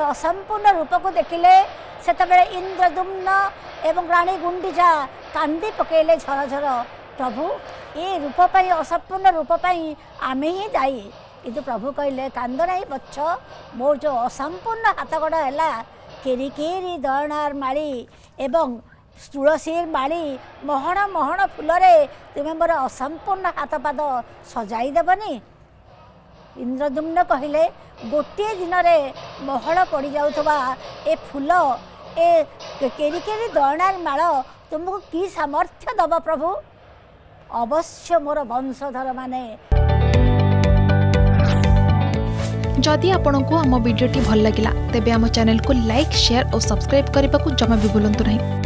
असम्पूर्ण रूपको देखिस इन्द्रदुम्न एणी गुंडीजा कांदी पकेले झर झर प्रभु ए रूपपै असम्पूर्ण रूपपै आमे हिँ दायी कि प्रभु कहिले काँधना है बच मो जो असम्पूर्ण हातगोड होला केकिरि दा एुलसी माली महण मह फुलले तर असम्पूर्ण हातपाद सजाइदेबि ଇନ୍ଦ୍ରଦୁମ୍ନ କହିଲେ ଗୋଟିଏ ଦିନରେ ମହଳ ପଡ଼ିଯାଉଥିବା ଏ ଫୁଲ ଏ କେରି କେରି ଦୟଣାର ମାଳ ତୁମକୁ କି ସାମର୍ଥ୍ୟ ଦେବ ପ୍ରଭୁ ଅବଶ୍ୟ ମୋର ବଂଶଧରମାନେ ଯଦି ଆପଣଙ୍କୁ ଆମ ଭିଡ଼ିଓଟି ଭଲ ଲାଗିଲା ତେବେ ଆମ ଚ୍ୟାନେଲକୁ ଲାଇକ୍ ସେୟାର ଓ ସବସ୍କ୍ରାଇବ୍ କରିବାକୁ ଜମା ବି ଭୁଲନ୍ତୁ ନାହିଁ